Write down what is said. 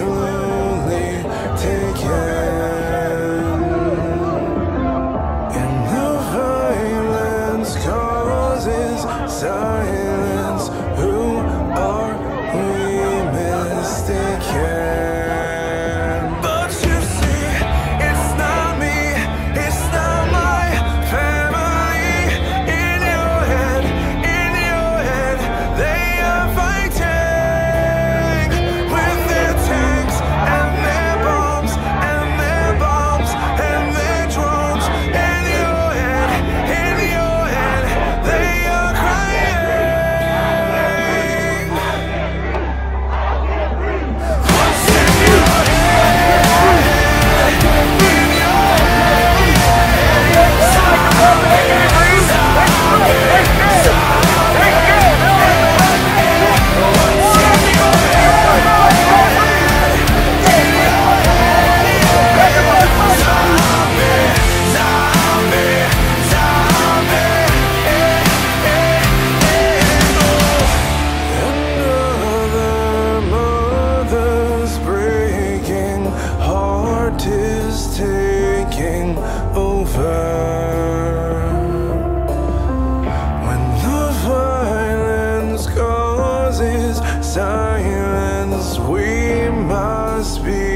slowly taken And the violence causes silence. is taking over. When the violence causes silence, we must be.